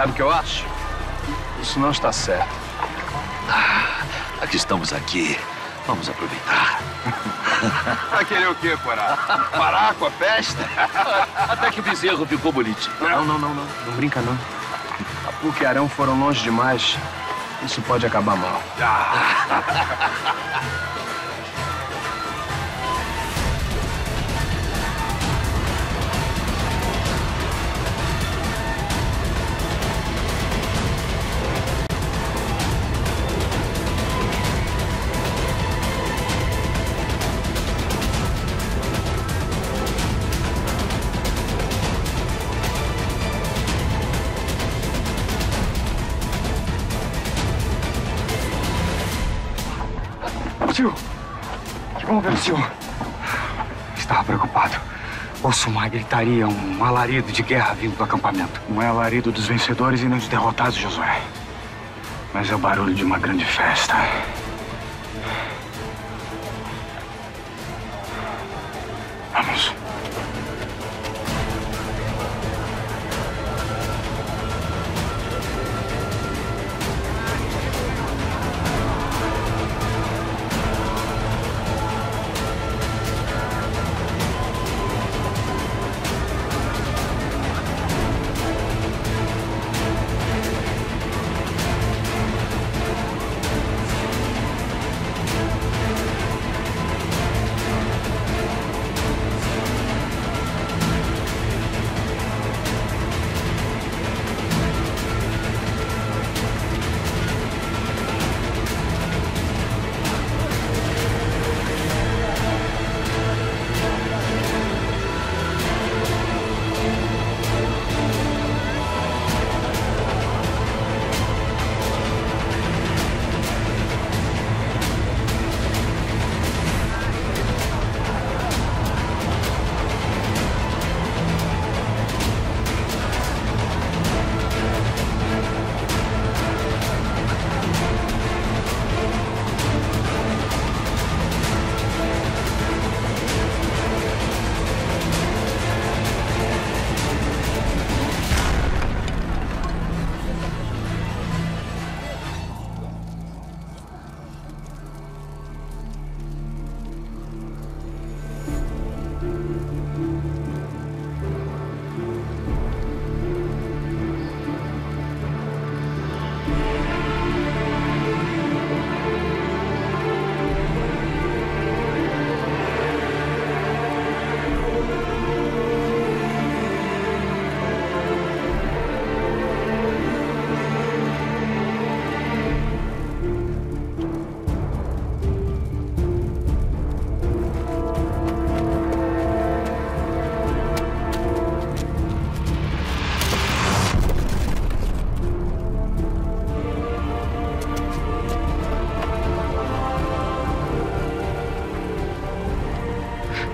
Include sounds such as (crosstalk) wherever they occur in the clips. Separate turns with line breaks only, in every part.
Sabe o que eu acho? Isso não está certo.
Ah, aqui estamos aqui. Vamos aproveitar. (laughs)
Vai querer o quê, Porá? Parar com a festa? (laughs)
Até que o bezerro ficou bonitinho.
Não, não, não, não. Não brinca, não. A Puc e Arão foram longe demais. Isso pode acabar mal. (laughs)
Tio, que bom ver o senhor. Estava preocupado. Ouço uma gritaria, um alarido de guerra vindo do acampamento. Não é alarido dos vencedores e nem dos derrotados, Josué. Mas é o barulho de uma grande festa. Vamos.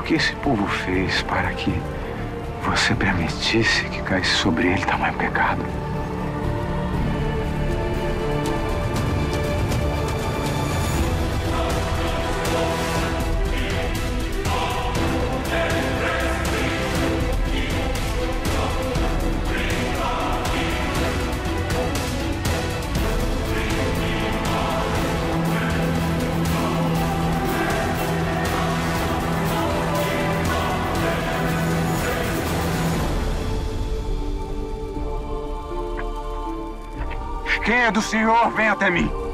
Que esse povo fez para que você permitisse que caísse sobre ele tamanho pecado? Quem é do Senhor, vem até mim.